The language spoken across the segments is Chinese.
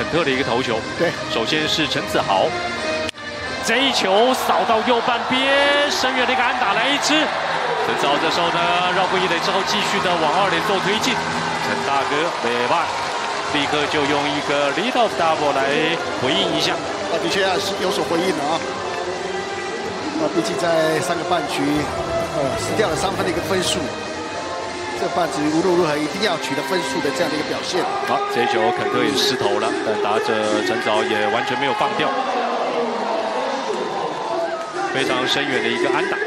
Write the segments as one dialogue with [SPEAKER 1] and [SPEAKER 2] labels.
[SPEAKER 1] 肯特的一个头球。
[SPEAKER 2] 对，
[SPEAKER 1] 首先是陈子豪，这一球扫到右半边，深远的一个安打来一支。陈子豪这时候呢绕过一垒之后，继续的往二垒做推进。陈大哥没办，立刻就用一个 little double 来回应一下。
[SPEAKER 2] 啊，的确啊是有所回应的啊。啊，毕竟在三个半局，呃，失掉了三分的一个分数。这半局无论如何一定要取得分数的这样的一个表现。
[SPEAKER 1] 好，这一球肯特也失投了，但打者陈早也完全没有放掉，非常深远的一个安打。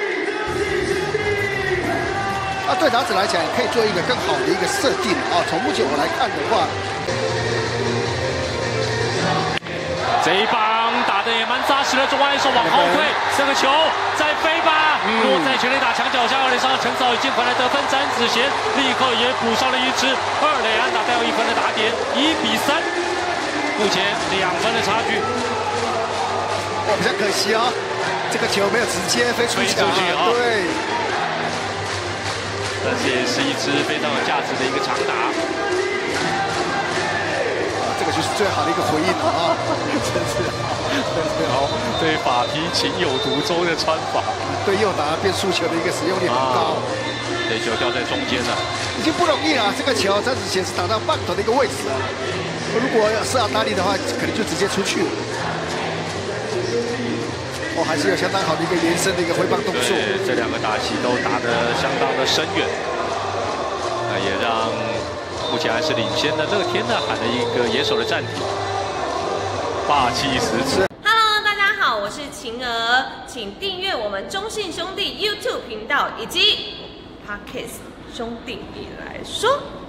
[SPEAKER 2] 啊，对打者来讲，可以做一个更好的一个设定啊。从目前我来看的话，
[SPEAKER 1] 这一棒。打的也蛮扎实的，中外手往后退，这个球再飞吧，落在全垒打墙脚下，二垒上陈早已经回来得分，詹子贤立刻也补上了一支二垒安打带有一分的打点，一比三，目前两分的差距。
[SPEAKER 2] 哇，比较可惜啊，这个球没有直接飞出去啊，对，
[SPEAKER 1] 但是也是一支非常有价值的一个长打。
[SPEAKER 2] 这个就是最好的一个回应了啊！真是，真是好，
[SPEAKER 1] 对法皮情有独钟的穿法，
[SPEAKER 2] 对右打变速球的一个使用率很高。
[SPEAKER 1] 这球掉在中间了，
[SPEAKER 2] 已经不容易了。这个球暂时显示打到半头的一个位置啊，如果是阿达利的话，可能就直接出去了。哦，还是有相当好的一个延伸的一个回棒动作。
[SPEAKER 1] 这两个打击都打得相当的深远，那也让。目前还是领先的乐天呢，喊了一个野手的暂停，霸气十次。
[SPEAKER 3] 是晴儿，请订阅我们中信兄弟 YouTube 频道以及 Parkes 兄弟你来说。